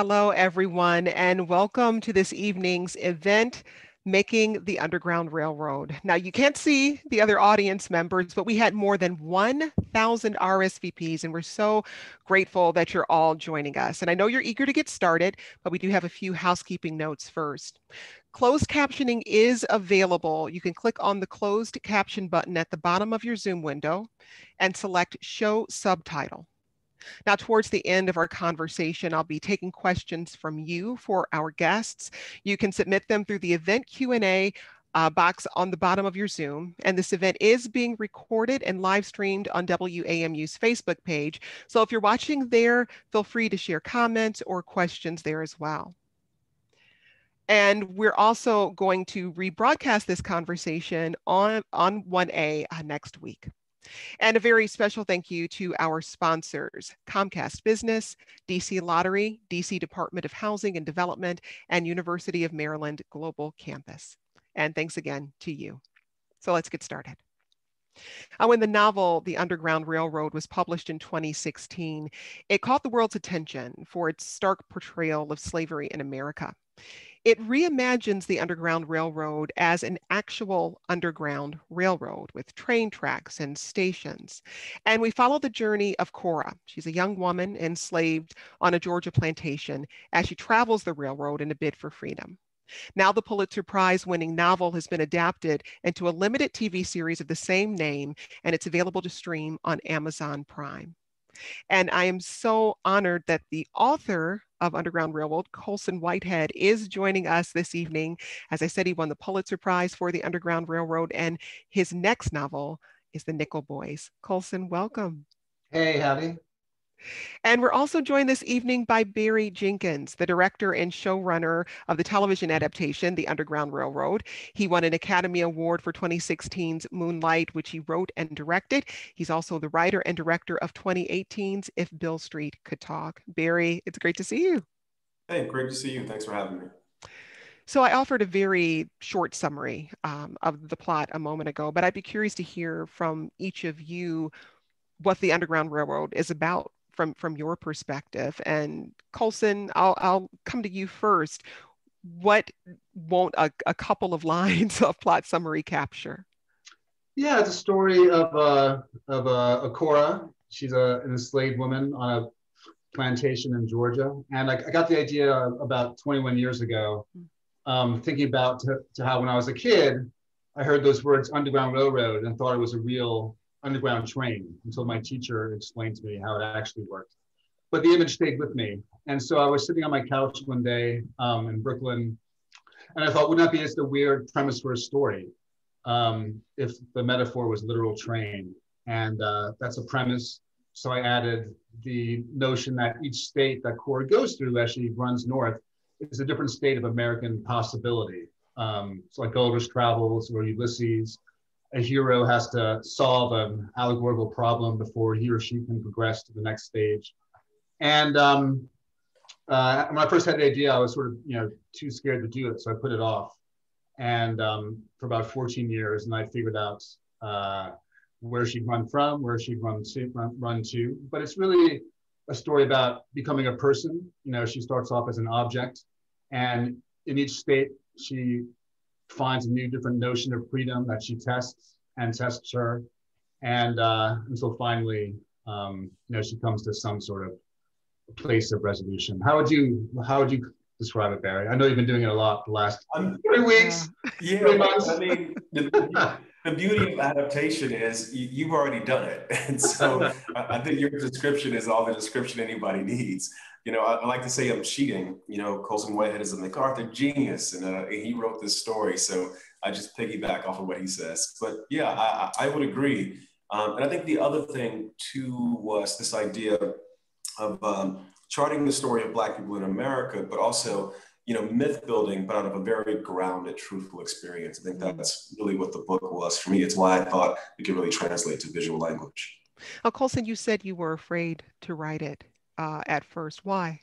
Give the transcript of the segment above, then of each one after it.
Hello, everyone, and welcome to this evening's event, Making the Underground Railroad. Now, you can't see the other audience members, but we had more than 1,000 RSVPs, and we're so grateful that you're all joining us. And I know you're eager to get started, but we do have a few housekeeping notes first. Closed captioning is available. You can click on the closed caption button at the bottom of your Zoom window and select Show Subtitle. Now, towards the end of our conversation, I'll be taking questions from you for our guests. You can submit them through the event Q&A uh, box on the bottom of your Zoom. And this event is being recorded and live streamed on WAMU's Facebook page. So if you're watching there, feel free to share comments or questions there as well. And we're also going to rebroadcast this conversation on, on 1A uh, next week. And a very special thank you to our sponsors, Comcast Business, DC Lottery, DC Department of Housing and Development, and University of Maryland Global Campus. And thanks again to you. So let's get started. Uh, when the novel The Underground Railroad was published in 2016, it caught the world's attention for its stark portrayal of slavery in America. It reimagines the Underground Railroad as an actual underground railroad with train tracks and stations. And we follow the journey of Cora. She's a young woman enslaved on a Georgia plantation as she travels the railroad in a bid for freedom. Now, the Pulitzer Prize winning novel has been adapted into a limited TV series of the same name, and it's available to stream on Amazon Prime. And I am so honored that the author of Underground Railroad, Colson Whitehead, is joining us this evening. As I said, he won the Pulitzer Prize for the Underground Railroad, and his next novel is The Nickel Boys. Colson, welcome. Hey, howdy. And we're also joined this evening by Barry Jenkins, the director and showrunner of the television adaptation, The Underground Railroad. He won an Academy Award for 2016's Moonlight, which he wrote and directed. He's also the writer and director of 2018's If Beale Street Could Talk. Barry, it's great to see you. Hey, great to see you. Thanks for having me. So I offered a very short summary um, of the plot a moment ago, but I'd be curious to hear from each of you what the Underground Railroad is about from from your perspective. And Colson, I'll I'll come to you first. What won't a, a couple of lines of plot summary capture? Yeah, it's a story of uh, of uh, Akora. She's a, an enslaved woman on a plantation in Georgia, and I, I got the idea about 21 years ago, um, thinking about to, to how when I was a kid, I heard those words "Underground Railroad" and thought it was a real underground train until my teacher explained to me how it actually worked. But the image stayed with me. And so I was sitting on my couch one day um, in Brooklyn, and I thought, wouldn't that be just a weird premise for a story um, if the metaphor was literal train? And uh, that's a premise. So I added the notion that each state that Cora goes through as she runs north is a different state of American possibility. Um, like Gulliver's Travels or Ulysses a hero has to solve an allegorical problem before he or she can progress to the next stage. And um, uh, when I first had the idea, I was sort of you know too scared to do it, so I put it off. And um, for about 14 years, and I figured out uh, where she'd run from, where she'd run to, run, run to. But it's really a story about becoming a person. You know, she starts off as an object, and in each state, she finds a new different notion of freedom that she tests and tests her. And uh, until finally, um, you know, she comes to some sort of place of resolution. How would you, how would you describe it, Barry? I know you've been doing it a lot the last um, three weeks, yeah, three months. I mean, the, the beauty of adaptation is you, have already done it. And so I think your description is all the description anybody needs you know, I, I, like to say I'm cheating. You know, Colson Whitehead is a MacArthur genius, and uh, he wrote this story. So I just piggyback off of what he says. But yeah, I, I would agree. Um, and I think the other thing too was this idea of um, charting the story of Black people in America, but also you know myth building, but out of a very grounded, truthful experience. I think mm-hmm. that's really what the book was for me. It's why I thought it could really translate to visual language. Now, Colson, you said you were afraid to write it uh, at first. Why?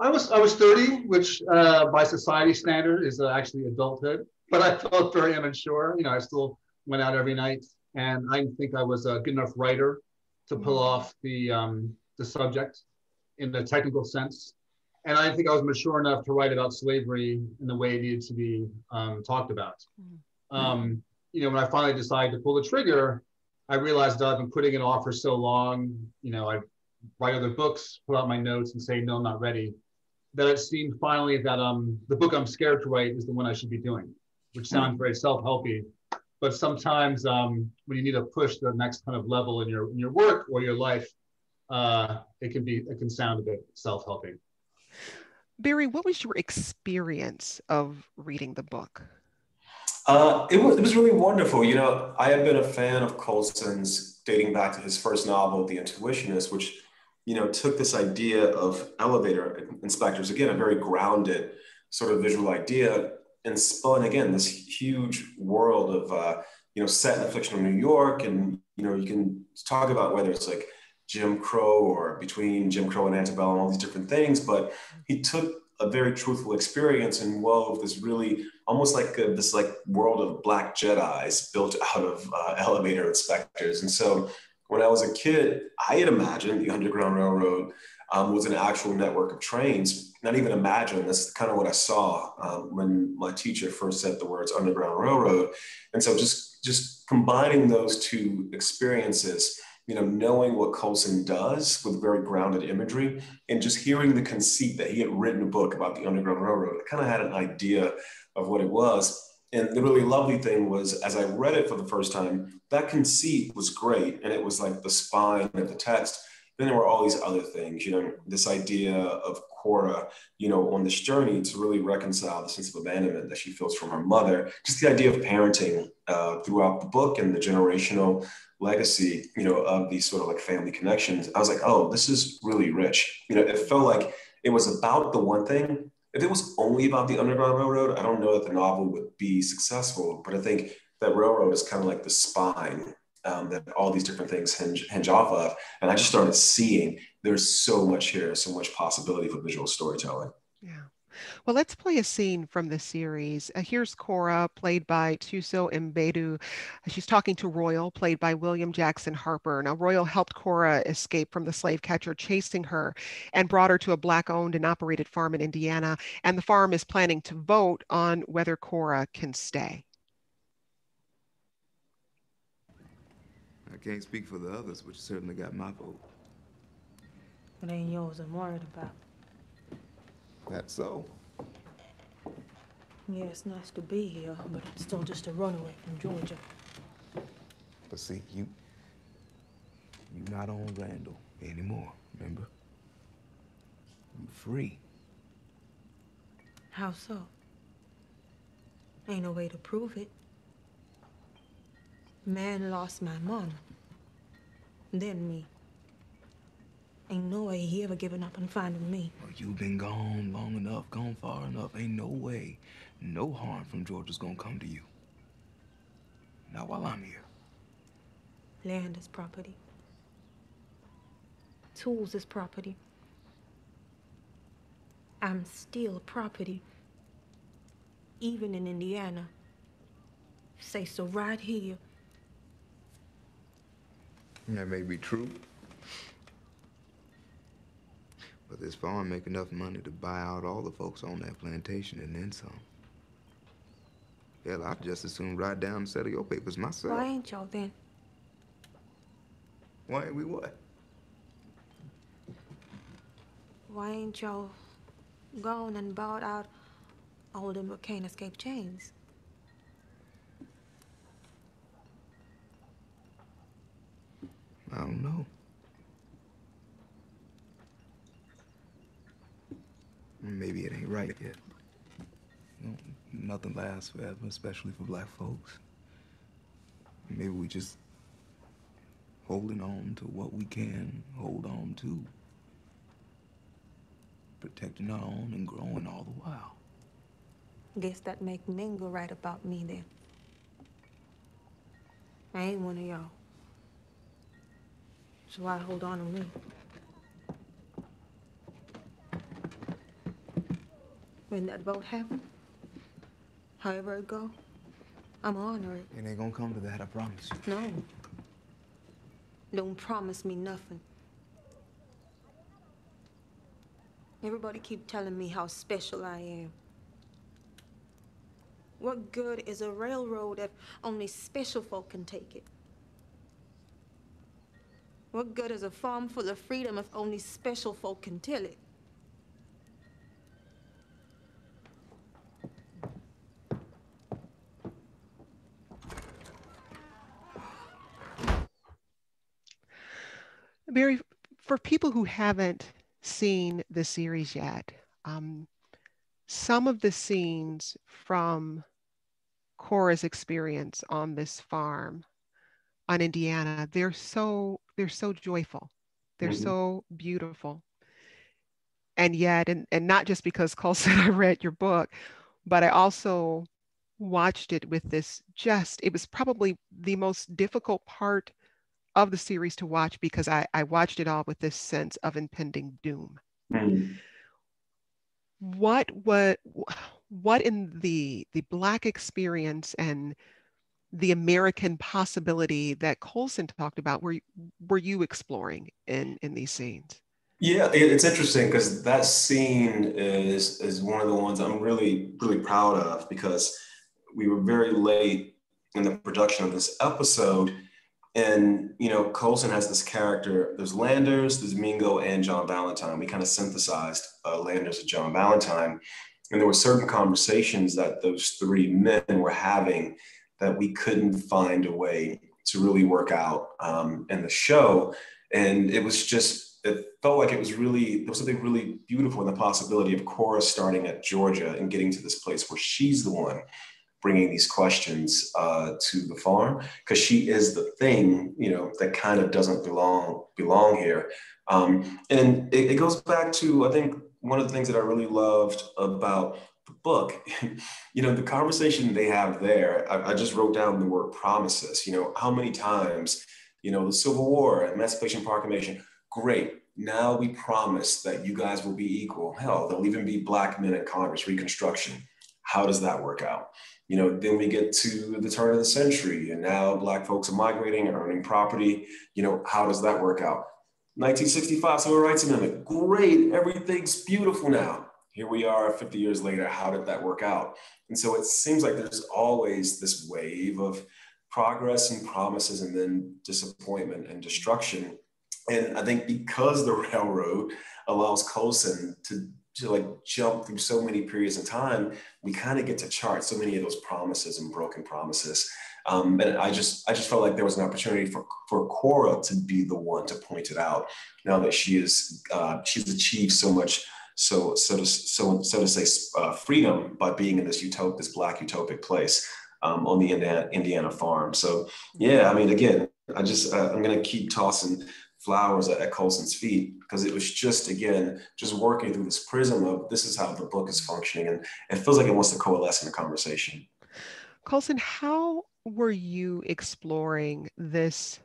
I was I was 30, which uh, by society standard is uh, actually adulthood. But I felt very immature. You know, I still went out every night, and I didn't think I was a good enough writer to pull mm-hmm. off the um, the subject in the technical sense. And I think I was mature enough to write about slavery in the way it needed to be um, talked about. Mm-hmm. Um, you know, when I finally decided to pull the trigger, I realized that I've been putting it off for so long. You know, I write other books, pull out my notes, and say, no, I'm not ready. That it seemed finally that um, the book I'm scared to write is the one I should be doing, which sounds very self-helpy. But sometimes um, when you need to push the next kind of level in your in your work or your life, uh, it can be it can sound a bit self-helping. Barry, what was your experience of reading the book? Uh, it was it was really wonderful. You know, I have been a fan of Colson's dating back to his first novel, The Intuitionist, which you know took this idea of elevator inspectors again, a very grounded sort of visual idea, and spun again this huge world of uh, you know set in the fictional New York, and you know you can talk about whether it's like Jim Crow or between Jim Crow and antebellum, all these different things. But he took a very truthful experience and wove this really almost like a, this like world of black Jedi's built out of uh, elevator inspectors. And so when I was a kid, I had imagined the Underground Railroad um, was an actual network of trains. Not even imagine. That's kind of what I saw um, when my teacher first said the words Underground Railroad. And so just just combining those two experiences you know, knowing what Colson does with very grounded imagery and just hearing the conceit that he had written a book about the Underground Railroad, I kind of had an idea of what it was. And the really lovely thing was, as I read it for the first time, that conceit was great. And it was like the spine of the text. Then there were all these other things, you know, this idea of Cora, you know, on this journey to really reconcile the sense of abandonment that she feels from her mother. Just the idea of parenting uh, throughout the book and the generational legacy, you know, of these sort of like family connections, I was like, oh, this is really rich. You know, it felt like it was about the one thing. If it was only about the Underground Railroad, I don't know that the novel would be successful. But I think that railroad is kind of like the spine um, that all these different things hinge, hinge off of. And I just started seeing there's so much here, so much possibility for visual storytelling. Yeah. Well, let's play a scene from the series. Uh, here's Cora, played by Thuso Mbedu. She's talking to Royal, played by William Jackson Harper. Now, Royal helped Cora escape from the slave catcher chasing her and brought her to a Black owned and operated farm in Indiana. And the farm is planning to vote on whether Cora can stay. I can't speak for the others, but you certainly got my vote. It ain't yours I'm worried about. That's so. Yeah, it's nice to be here, but I'm still just a runaway from Georgia. But see, you, you not on Randall anymore, remember? You free. How so? Ain't no way to prove it. Man lost my mom. Then me. Ain't no way he ever given up on finding me. Well, you've been gone long enough, gone far enough. Ain't no way no harm from Georgia's gonna come to you. Not while I'm here. Land is property. Tools is property. I'm still property. Even in Indiana. Say so right here. That may be true. But this farm make enough money to buy out all the folks on that plantation and then some. Hell, I'd just as soon write down and settle your papers myself. Why ain't y'all then? Why ain't we what? Why ain't y'all gone and bought out all them can't escape chains? I don't know. Maybe it ain't right yet. You know, nothing lasts forever, especially for black folks. Maybe we just holding on to what we can hold on to. Protecting our own and growing all the while. Guess that make Mingo right about me then. I ain't one of y'all. So why hold on to me? When that vote happen, however it go, I'm honor it. It ain't gonna come to that, I promise you. No. Don't promise me nothing. Everybody keep telling me how special I am. What good is a railroad if only special folk can take it? What good is a farm full of freedom if only special folk can till it? Barry, for people who haven't seen the series yet, um, some of the scenes from Cora's experience on this farm on Indiana, they're so they're so joyful. They're mm-hmm. so beautiful. And yet, and, and not just because Colson, I read your book, but I also watched it with this just, it was probably the most difficult part of the series to watch because I, I watched it all with this sense of impending doom. Mm. What what what in the the black experience and the American possibility that Colson talked about were were you exploring in in these scenes? Yeah, it's interesting because that scene is is one of the ones I'm really really proud of because we were very late in the production of this episode and you know, Colson has this character. There's Landers, there's Mingo, and John Valentine. We kind of synthesized uh, Landers and John Valentine, and there were certain conversations that those three men were having that we couldn't find a way to really work out um, in the show. And it was just, it felt like it was really, there was something really beautiful in the possibility of Cora starting at Georgia and getting to this place where she's the one bringing these questions uh, to the farm because she is the thing you know that kind of doesn't belong belong here. Um, and it, it, goes back to i think one of the things that i really loved about the book. You know the conversation they have there I, I just wrote down the word promises you know how many times you know the civil war emancipation proclamation great now we promise that you guys will be equal. Hell there'll even be black men in congress reconstruction how does that work out you know, then we get to the turn of the century and now black folks are migrating and earning property. You know, how does that work out? 1965 Civil Rights Amendment, great, everything's beautiful now. Here we are 50 years later, how did that work out? And so it seems like there's always this wave of progress and promises and then disappointment and destruction. And I think because the railroad allows Colson to to like jump through so many periods of time, we kind of get to chart so many of those promises and broken promises. Um, and I just I just felt like there was an opportunity for for Cora to be the one to point it out. Now that she is uh, she's achieved so much so so to so so to say uh, freedom by being in this utop this black utopic place um, on the Indiana, Indiana farm. So yeah, I mean again, I just uh, I'm gonna keep tossing flowers at, at Colson's feet because it was just again just working through this prism of this is how the book is functioning and it feels like it wants to coalesce in a conversation. Colson, how were you exploring this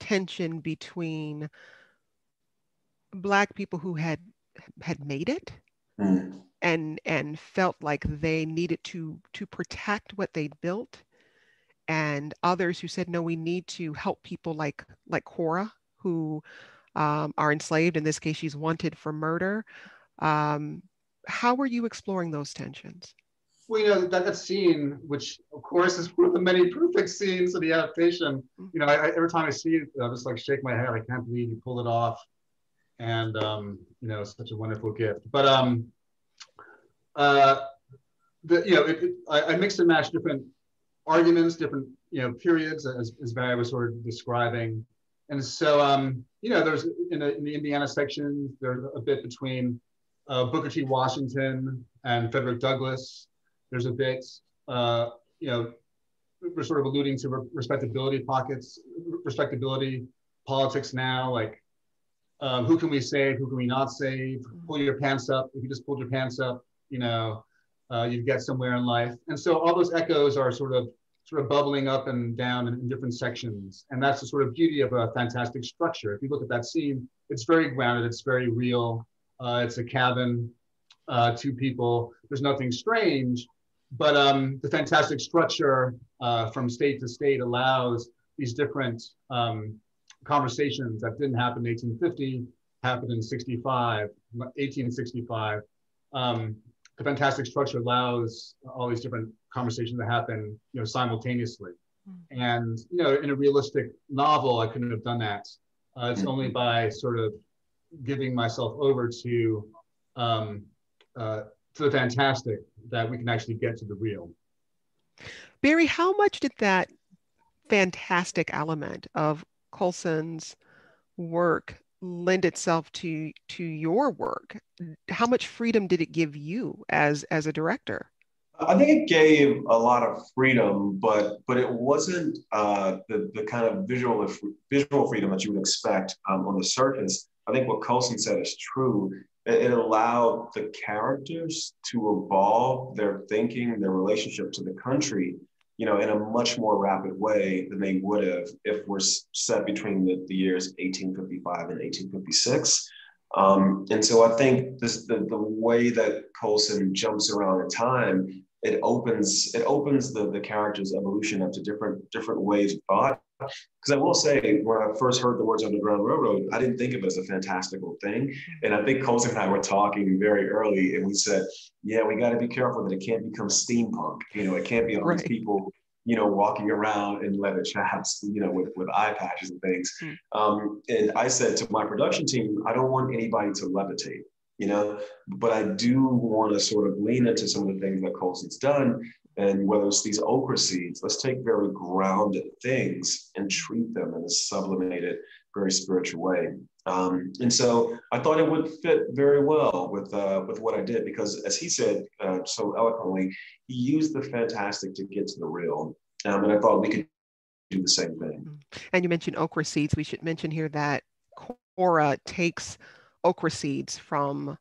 tension between black people who had had made it mm. and and felt like they needed to to protect what they'd built and others who said no we need to help people like like Cora who um, are enslaved. In this case, she's wanted for murder. Um, how were you exploring those tensions? Well, you know, that, that scene, which of course is one of the many perfect scenes of the adaptation, mm-hmm. you know, I, I, every time I see it, I just like shake my head. I can't believe you pulled it off. And, um, you know, such a wonderful gift. But, um, uh, the, you know, it, it, I, I mixed and matched different arguments, different, you know, periods, as, as Barry was sort of describing. And so, um, you know, there's in, the, in the Indiana section, there's a bit between uh, Booker T. Washington and Frederick Douglass. There's a bit, uh, you know, we're sort of alluding to respectability pockets, respectability politics now, like um, who can we save, who can we not save? Pull your pants up. If you just pulled your pants up, you know, uh, you'd get somewhere in life. And so all those echoes are sort of sort of bubbling up and down in, different sections. And that's the sort of beauty of a fantastic structure. If you look at that scene, it's very grounded, it's very real. Uh, it's a cabin, uh, two people. There's nothing strange, but um, the fantastic structure uh, from state to state allows these different um, conversations that didn't happen in 1850 happened in 65, 1865. Um, the fantastic structure allows all these different conversations to happen, you know, simultaneously. Mm-hmm. And you know, in a realistic novel, I couldn't have done that. Uh, it's only mm-hmm. by sort of giving myself over to um, uh, to the fantastic that we can actually get to the real. Barry, how much did that fantastic element of Colson's work lend itself to to your work? How much freedom did it give you as as a director? I think it gave a lot of freedom, but but it wasn't uh, the the kind of visual visual freedom that you would expect um, on the surface. I think what Colson said is true. It, it allowed the characters to evolve their thinking, their relationship to the country, you know, in a much more rapid way than they would have if we're set between the, the years 1855 and 1856. Um, and so I think this, the, the way that Colson jumps around in time, it opens it opens the, the character's evolution up to different different ways of thought. Because I will say, when I first heard the words Underground Railroad, I didn't think of it as a fantastical thing. And I think Colson and I were talking very early, and we said, yeah, we got to be careful that it can't become steampunk. You know, it can't be all right. these people you know, walking around in leather chaps, you know, with, with eye patches and things. Mm. Um, and I said to my production team, I don't want anybody to levitate, you know, but I do want to sort of lean into some of the things that Colson's done. And whether it's these okra seeds, let's take very grounded things and treat them in a sublimated, very spiritual way. Um, and so I thought it would fit very well with uh, with what I did because, as he said uh, so eloquently, he used the fantastic to get to the real, um, and I thought we could do the same thing. Mm-hmm. And you mentioned okra seeds. We should mention here that Cora takes okra seeds from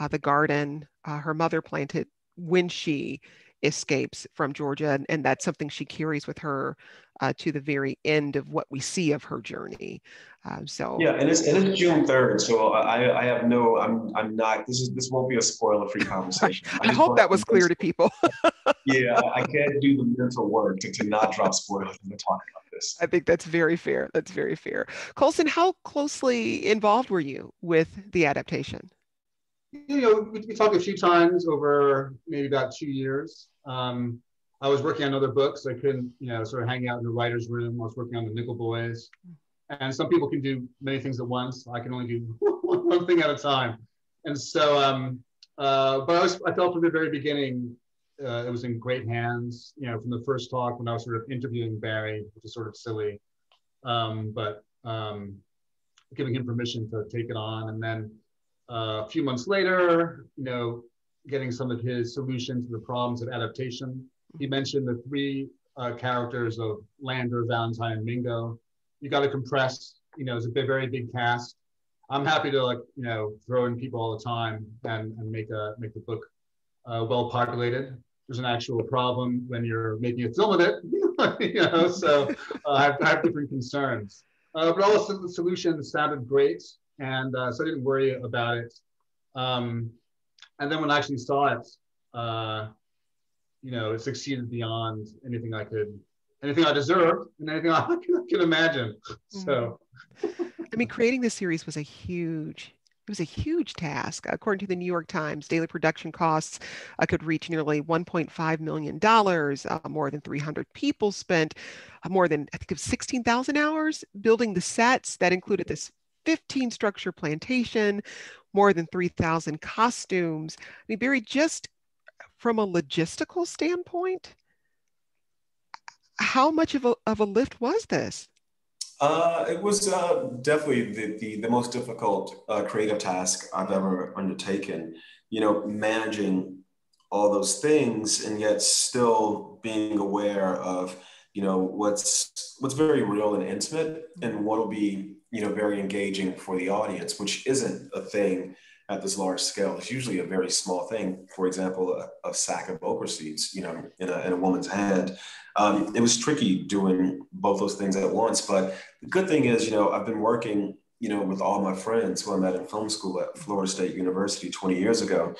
uh, the garden uh, her mother planted when she escapes from Georgia, and, and that's something she carries with her uh, to the very end of what we see of her journey. Um, so yeah, and it's and it's June third, so I I have no I'm I'm not this is this won't be a spoiler free conversation. I, I hope that was clear to people. yeah, I can't do the mental work to, to not drop spoilers when we're talking about this. I think that's very fair. That's very fair. Colson, how closely involved were you with the adaptation? You know, we, we talked a few times over maybe about two years. Um, I was working on other books. I couldn't, you know, sort of hang out in the writer's room. I was working on the Nickel Boys. And some people can do many things at once. I can only do one thing at a time. And so, um, uh, but I, was, I felt from the very beginning, uh, it was in great hands, you know, from the first talk when I was sort of interviewing Barry, which is sort of silly, um, but um, giving him permission to take it on. And then uh, a few months later, you know, getting some of his solutions to the problems of adaptation. He mentioned the three uh, characters of Lander, Valentine, and Mingo. You got to compress. You know, it's a very big cast. I'm happy to like you know throw in people all the time and, and make a make the book uh, well populated. There's an actual problem when you're making a film of it, you know. So uh, I, have, I, have, different concerns, uh, but all the solutions sounded great, and uh, so I didn't worry about it. Um, and then when I actually saw it, uh, you know, it succeeded beyond anything I could, anything I deserved, and anything I could, imagine. So, I mean, creating this series was a huge. It was a huge task. According to the New York Times, daily production costs uh, could reach nearly $1.5 million. Uh, more than 300 people spent uh, more than, I think, of 16,000 hours building the sets that included this 15 structure plantation, more than 3,000 costumes. I mean, Barry, just from a logistical standpoint, how much of a, of a lift was this? Uh, it was uh, definitely the, the, the, most difficult uh, creative task I've ever undertaken. You know, managing all those things and yet still being aware of, you know, what's what's very real and intimate and what will be you know, very engaging for the audience, which isn't a thing at this large scale. It's usually a very small thing. For example, a, a sack of okra seeds, you know, in a, in a woman's hand. Um, it was tricky doing both those things at once. But the good thing is, you know, I've been working, you know, with all my friends who I met in film school at Florida State University 20 years ago.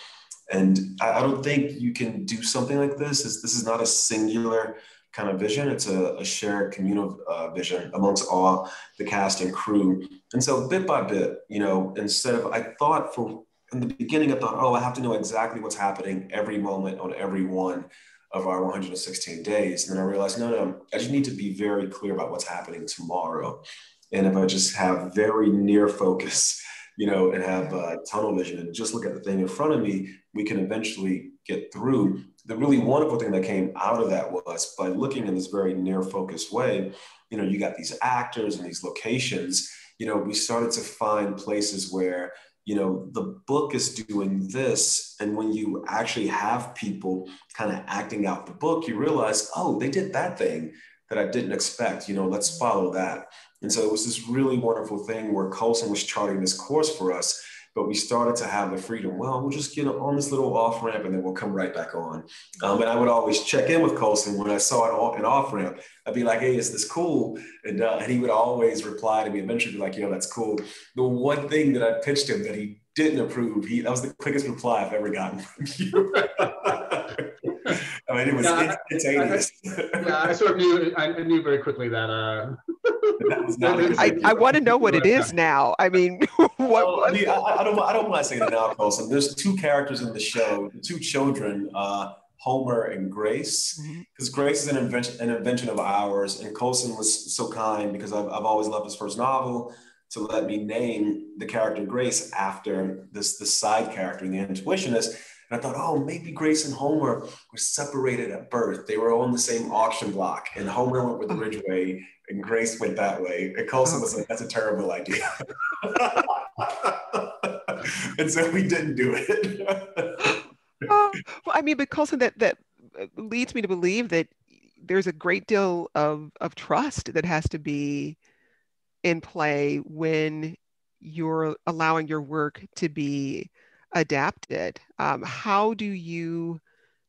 And I, I don't think you can do something like this. This, this is not a singular kind of vision. It's a, a shared communal uh, vision amongst all the cast and crew. And so bit by bit, you know, instead of, I thought for, in the beginning, I thought, oh, I have to know exactly what's happening every moment on every one of our 116 days. And then I realized, no, no, I just need to be very clear about what's happening tomorrow. And if I just have very near focus, you know, and have uh, tunnel vision and just look at the thing in front of me, we can eventually get through. The really wonderful thing that came out of that was by looking in this very near focused way, you know, you got these actors and these locations, you know, we started to find places where you know the book is doing this. And when you actually have people kind of acting out the book you realize oh they did that thing that i didn't expect you know let's follow that. And so it was this really wonderful thing where colson was charting this course for us but we started to have the freedom. Well, we'll just get on this little off ramp and then we'll come right back on. Um, and I would always check in with Colson when I saw an off ramp. I'd be like, "Hey, is this cool?" And, uh, and he would always reply to me. Eventually, be like, "You know, that's cool." The one thing that I pitched him that he didn't approve, he that was the quickest reply I've ever gotten from you. I mean, it was yeah, instantaneous. I, I, yeah, I sort of knew. I knew very quickly that. Uh, I, I want to know what it is now. I mean, what? Well, I, mean I, I, don't. I don't mind saying it now, Colson. There's two characters in the show, two children, uh, Homer and Grace. Because mm-hmm. Grace is an invention, an invention of ours, and Colson was so kind because I've, I've always loved his first novel to let me name the character Grace after this the side character, the intuitionist. And I thought, oh, maybe Grace and Homer were separated at birth. They were all on the same auction block, and Homer went with the Ridgeway, and Grace went that way. And Colson was like, that's a terrible idea. and so we didn't do it. uh, well, I mean, but Colson, that, that leads me to believe that there's a great deal of, of trust that has to be in play when you're allowing your work to be adapted. Um, how do you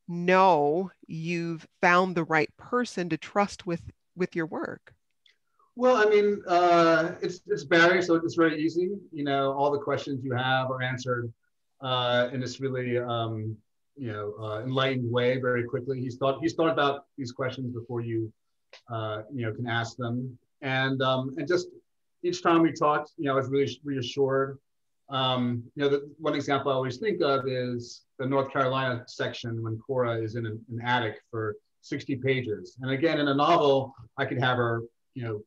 know you've found the right person to trust with with your work? Well, I mean, uh, it's it's Barry, so it's very easy. You know, all the questions you have are answered uh, in this really um, you know uh, enlightened way very quickly. He's thought he's thought about these questions before you uh, you know can ask them, and um, and just each time we talked, you know, I was really reassured. Um, you know, the, one example I always think of is the North Carolina section when Cora is in an, attic for 60 pages. And again, in a novel, I could have her, you know,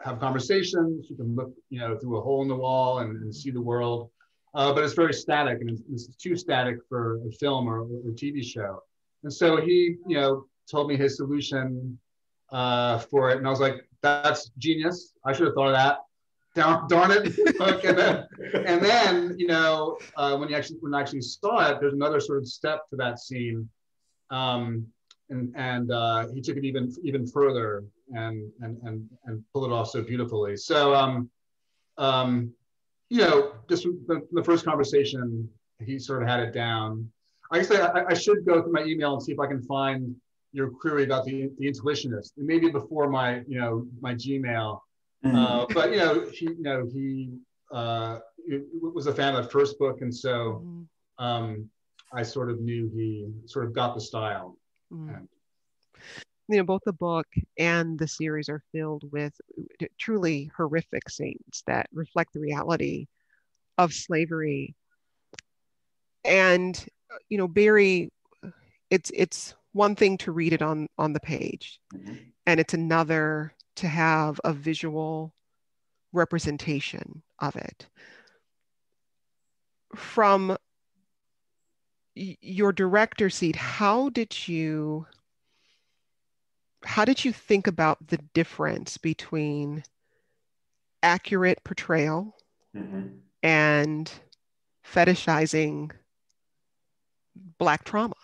have conversations. She can look, you know, through a hole in the wall and, and see the world. Uh, but it's very static and it's, it's, too static for a film or, or a TV show. And so he, you know, told me his solution uh, for it. And I was like, that's genius. I should have thought of that. Darn, darn it. and, then, and then, you know, uh, when you actually when I actually saw it, there's another sort of step to that scene. Um, and and uh, he took it even even further and and and and pull it off so beautifully. So um, um, you know, just the, the first conversation, he sort of had it down. I guess I, I should go through my email and see if I can find your query about the, the intuitionist, maybe before my you know my Gmail. Mm-hmm. Uh, but you know he you know he uh, was a fan of the first book, and so mm-hmm. um, I sort of knew he sort of got the style. Mm. You know, both the book and the series are filled with truly horrific scenes that reflect the reality of slavery. And you know, Barry, it's it's one thing to read it on on the page mm-hmm. and it's another to have a visual representation of it from your director seat how did you how did you think about the difference between accurate portrayal mm-hmm. and fetishizing black trauma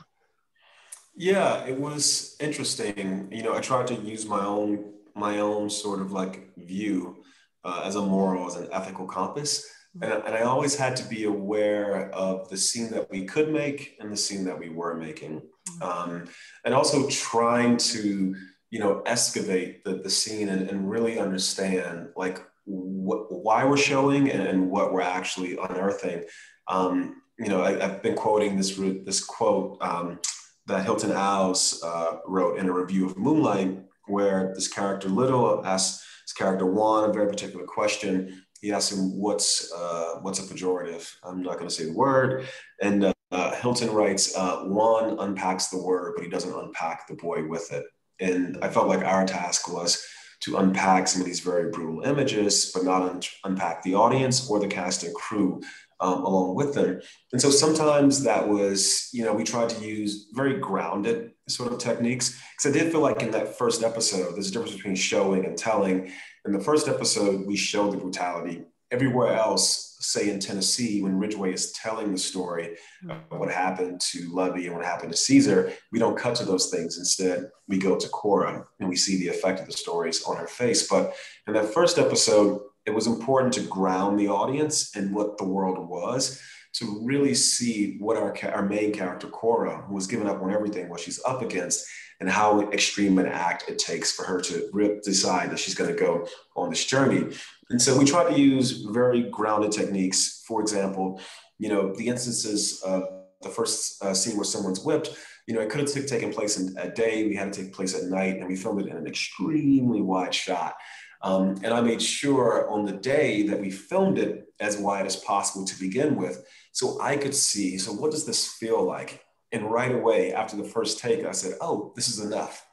yeah, it was interesting. You know, I tried to use my own my own sort of like view uh, as a moral, as an ethical compass. And, and I always had to be aware of the scene that we could make and the scene that we were making. Um, and also trying to, you know, excavate the, the scene and, and really understand like what, why we're showing and, and what we're actually unearthing. Um, you know, I, have been quoting this, this quote, um, that Hilton Als uh, wrote in a review of Moonlight, where this character Little asks this character Juan a very particular question. He asks him, "What's uh, what's a pejorative?" I'm not going to say the word. And uh, Hilton writes, uh, "Juan unpacks the word, but he doesn't unpack the boy with it." And I felt like our task was to unpack some of these very brutal images, but not un- unpack the audience or the cast and crew um, along with them. And so sometimes that was, you know, we tried to use very grounded sort of techniques. Because I did feel like in that first episode, there's a difference between showing and telling. In the first episode, we showed the brutality. Everywhere else, say in Tennessee, when ridgeway is telling the story hmm. of what happened to Lovey and what happened to Caesar, we don't cut to those things. Instead, we go to Cora and we see the effect of the stories on her face. But in that first episode, it was important to ground the audience in what the world was to really see what our, our main character, Cora, who was giving up on everything, what she's up against, and how extreme an act it takes for her to decide that she's going to go on this journey. And so we try to use very grounded techniques. For example, you know, the instances of the first uh, scene where someone's whipped, you know, it could have taken place in a day, we had to take place at night, and we filmed it in an extremely wide shot. Um, and I made sure on the day that we filmed it as wide as possible to begin with, so I could see, so what does this feel like? And right away, after the first take, I said, oh, this is enough.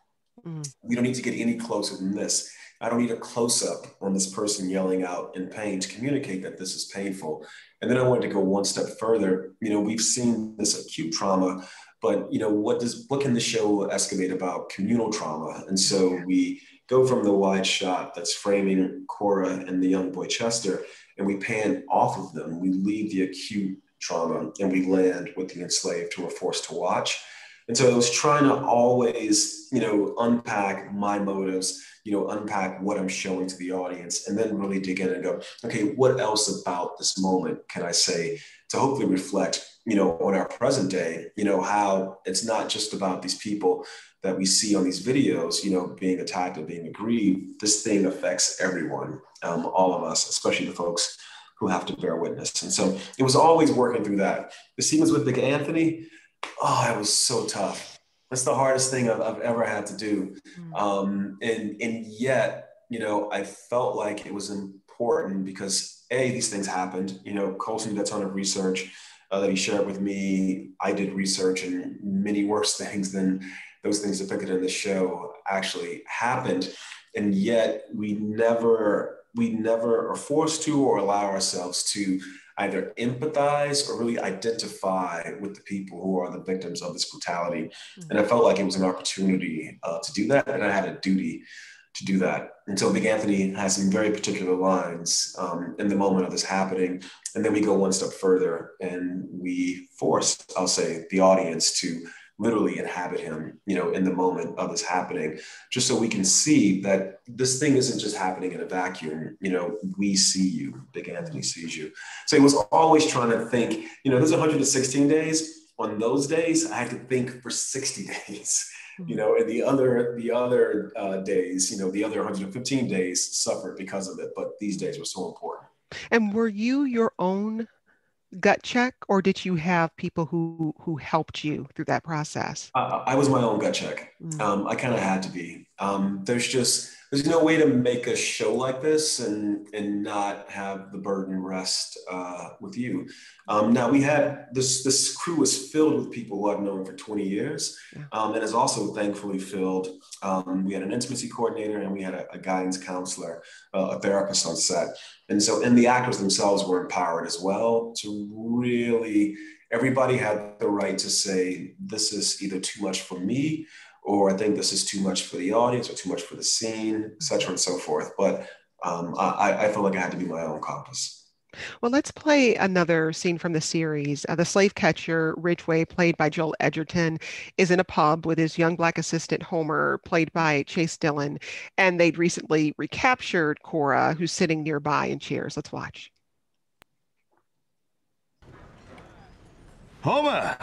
Mm. We don't need to get any closer than this. I don't need a close up on this person yelling out in pain to communicate that this is painful. And then I wanted to go one step further. You know, we've seen this acute trauma, but you know, what does what can the show excavate about communal trauma? And so we go from the wide shot that's framing Cora and the young boy Chester, and we pan off of them. We leave the acute trauma and we land with the enslaved who are forced to watch. And so I was trying to always, you know, unpack my motives, you know, unpack what I'm showing to the audience, and then really dig in and go, okay, what else about this moment can I say to hopefully reflect, you know, on our present day, you know, how it's not just about these people that we see on these videos, you know, being attacked and being aggrieved, this thing affects everyone, um, all of us, especially the folks who have to bear witness. And so it was always working through that. The sequence with Big Anthony, oh, it was so tough. That's the hardest thing I've, I've ever had to do. Mm. Um, and, and yet, you know, I felt like it was important because A, these things happened. You know, Colson did a ton of research uh, that he shared with me. I did research and many worse things than those things depicted in the show actually happened. And yet we never, we never are forced to or allow ourselves to either empathize or really identify with the people who are the victims of this brutality. Mm-hmm. And I felt like it was an opportunity uh, to do that. And I had a duty to do that. And so Big Anthony has some very particular lines um, in the moment of this happening. And then we go one step further and we force, I'll say, the audience to literally inhabit him, you know, in the moment of this happening, just so we can see that this thing isn't just happening in a vacuum. You know, we see you. Big Anthony sees you. So he was always trying to think, you know, there's 116 days. On those days, I had to think for 60 days. You know, and the other the other uh, days, you know, the other 115 days suffered because of it. But these days were so important. And were you your own gut check or did you have people who who helped you through that process uh, i was my own gut check mm. um, i kind of had to be um, there's just there's no way to make a show like this and and not have the burden rest uh, with you. Um, now we had this this crew was filled with people who i've known for 20 years. Um, and is also thankfully filled um, we had an intimacy coordinator and we had a, a guidance counselor uh, a therapist on set. And so, and the actors themselves were empowered as well to really, everybody had the right to say, this is either too much for me, or I think this is too much for the audience, or too much for the scene, et cetera, and so forth. But um, I, I felt like I had to be my own compass. Well, let's play another scene from the series. Uh, the slave catcher, Ridgeway, played by Joel Edgerton, is in a pub with his young black assistant, Homer, played by Chase Dillon. And they'd recently recaptured Cora, who's sitting nearby in chairs. Let's watch. Homer,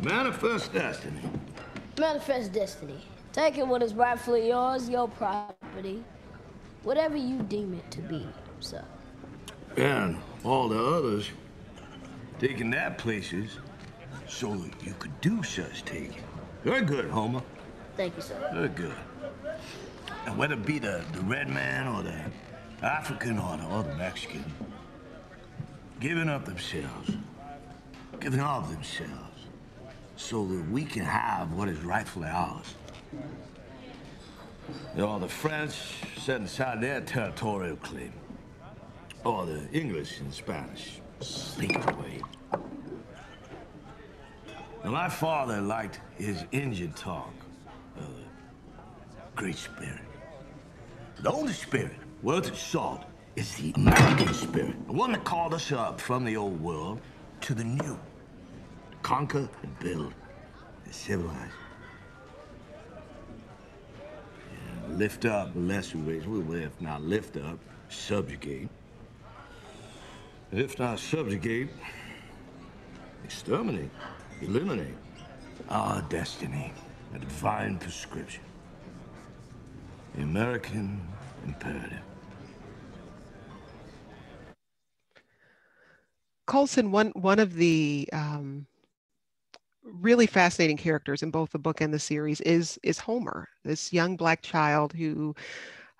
manifest destiny. Manifest destiny. Taking what is rightfully yours, your property, whatever you deem it to be, sir. And all the others taking their places so you could do such taking. Very good, Homer. Thank you, sir. Very good. And whether it be the, the red man or the African or the, or the Mexican, giving up themselves, giving all of themselves, so that we can have what is rightfully ours. Know, the French set aside their territorial claim, or the English and Spanish sneaking away. Now, my father liked his Indian talk the Great Spirit. The only spirit worth its salt is the American spirit, the one that called us up from the old world to the new, conquer and build and civilize. Yeah, lift up lesser race. We if not lift up, subjugate. If not subjugate, exterminate, eliminate our destiny, a divine prescription. The American imperative. Colson, one one of the um, really fascinating characters in both the book and the series is is Homer, this young black child who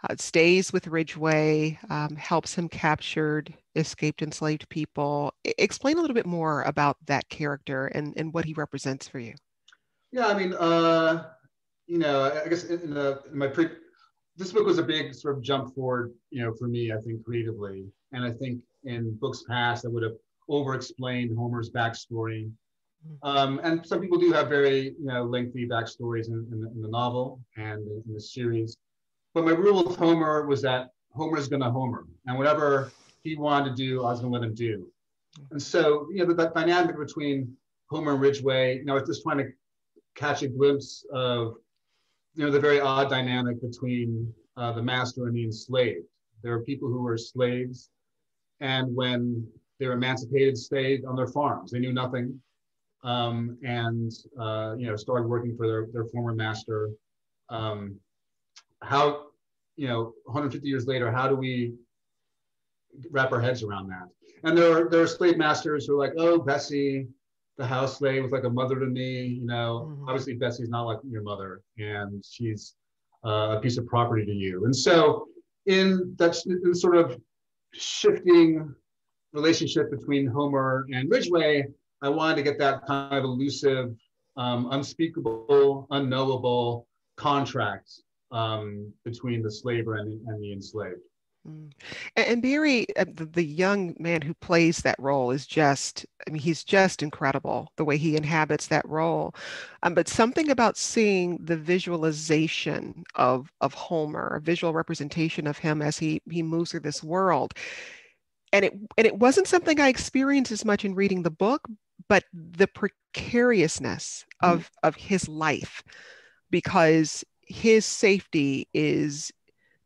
uh, stays with Ridgeway, um, helps him captured escaped enslaved people. I- explain a little bit more about that character and and what he represents for you. Yeah, I mean, uh, you know, I guess in, the, in my pre, this book was a big sort of jump forward, you know, for me, I think creatively. And I think in books past, I would have over-explained Homer's backstory. Um, and some people do have very, you know, lengthy backstories in, in, the, in the novel and in, the series. But my rule with Homer was that Homer's gonna Homer, and whatever he wanted to do, I was gonna let him do. And so, you know, that, that dynamic between Homer and Ridgeway, you know, I was just trying to catch a glimpse of, you know, the very odd dynamic between uh, the master and the enslaved. There are people who were slaves, and when they were emancipated, stayed on their farms. They knew nothing, um, and uh, you know, started working for their, their former master. Um, how, you know, 150 years later, how do we wrap our heads around that? And there are there are slave masters who are like, oh, Bessie, the house slave was like a mother to me. You know, Mhm. obviously Bessie's not like your mother, and she's uh, a piece of property to you. And so, in that in sort of shifting relationship between Homer and Ridgeway, I wanted to get that kind of elusive, um, unspeakable, unknowable contract um, between the slaver and, and the enslaved. Mm. And, and Barry, uh, the, the young man who plays that role is just, I mean, he's just incredible the way he inhabits that role. Um, but something about seeing the visualization of of Homer, a visual representation of him as he he moves through this world. And it and it wasn't something I experienced as much in reading the book, but the precariousness mm-hmm. of of his life because his safety is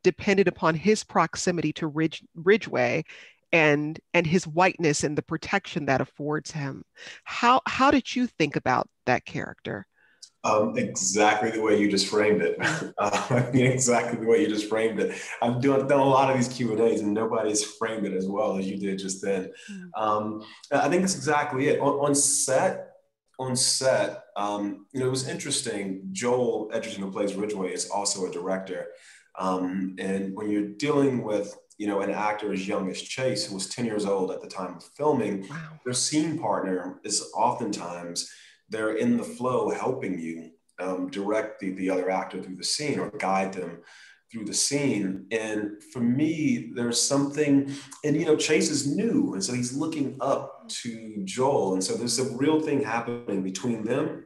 dependent upon his proximity to Ridge, Ridgeway and and his whiteness and the protection that affords him. How how did you think about that character? Um, exactly the way you just framed it. Uh, I mean, exactly the way you just framed it. I've done, done a lot of these Q and A's, and nobody's framed it as well as you did just then. Um, I think that's exactly it. On, on set, on set, um, you know, it was interesting. Joel Edgerton, who plays Ridgeway, is also a director, um, and when you're dealing with you know an actor as young as Chase, who was 10 years old at the time of filming, Wow. their scene partner is oftentimes they're in the flow helping you um, direct the, the other actor through the scene or guide them through the scene. And for me, there's something, and you know, Chase is new, and so he's looking up to Joel, and so there's a real thing happening between them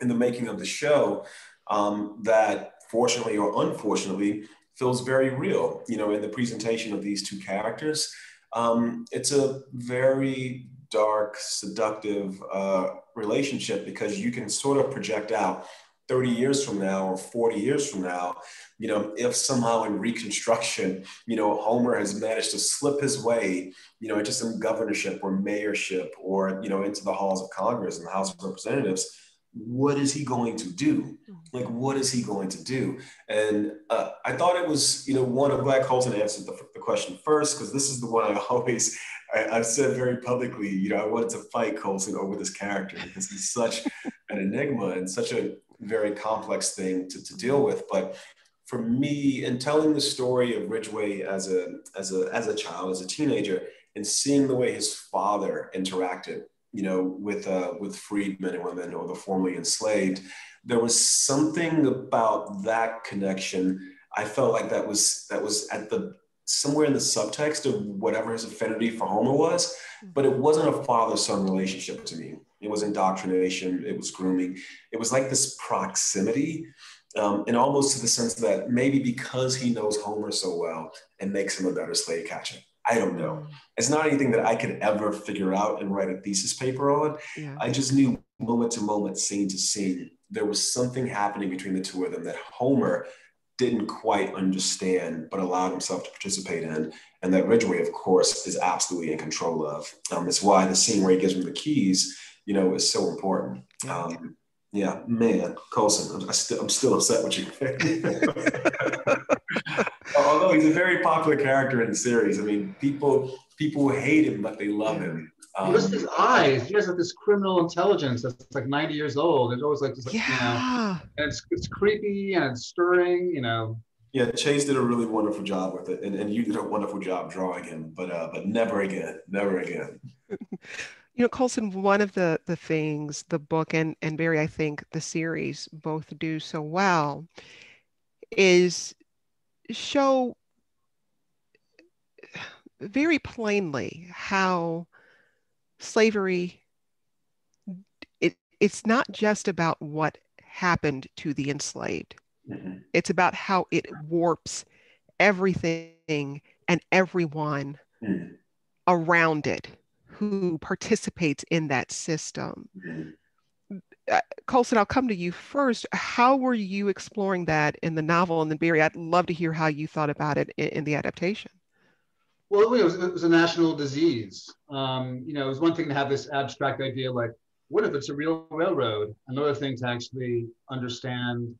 in the making of the show um, that, fortunately or unfortunately, feels very real. You know, in the presentation of these two characters, um, it's a very dark, seductive uh, relationship because you can sort of project out 30 years from now or 40 years from now, you know, if somehow in Reconstruction, you know, Homer has managed to slip his way, you know, into some governorship or mayorship or, you know, into the halls of Congress and the House of Representatives, what is he going to do? Like, what is he going to do? And uh, I thought it was, you know, one, I'm glad Colson answered the, the question first, because this is the one I always, I, I've said very publicly, you know, I wanted to fight Colson over this character because he's such an enigma and such a very complex thing to, to deal with. But for me, in telling the story of Ridgeway as a as a as a child, as a teenager, and seeing the way his father interacted, you know, with uh, with freedmen and women or the formerly enslaved, there was something about that connection. I felt like that was that was at the somewhere in the subtext of whatever his affinity for Homer was, but it wasn't a father-son relationship to me. It was indoctrination. It was grooming. It was like this proximity, um, and almost to the sense that maybe because he knows Homer so well, it makes him a better slave catcher. I don't know. It's not anything that I could ever figure out and write a thesis paper on. Yeah. I just knew moment to moment, scene to scene, there was something happening between the two of them that Homer didn't quite understand, but allowed himself to participate in. And that ridgeway of course, is absolutely in control of. Um, it's why the scene where he gives him the keys, you know, is so important. Um, yeah, man, Colson, I'm, I still, I'm still upset with you. Although he's a very popular character in the series. I mean, people people hate him, but they love him. Um, Just his eyes. He has like this criminal intelligence that's like 90 years old. It's always like, just like yeah. you know, and it's, it's creepy and it's stirring, you know. Yeah, Chase did a really wonderful job with it, and, and you did a wonderful job drawing him, but uh, but never again, never again. You know, Colson, one of the the things the book and and Barry, I think the series both do so well is show very plainly how slavery it, it's not just about what happened to the enslaved mm-hmm. it's about how it warps everything and everyone mm-hmm. around it who participates in that system. Uh, Colson, I'll come to you first. How were you exploring that in the novel? And then Barry, I'd love to hear how you thought about it in, in the adaptation. Well, it was, it was a national disease. Um, you know, it was one thing to have this abstract idea like, what if it's a real railroad? Another thing to actually understand,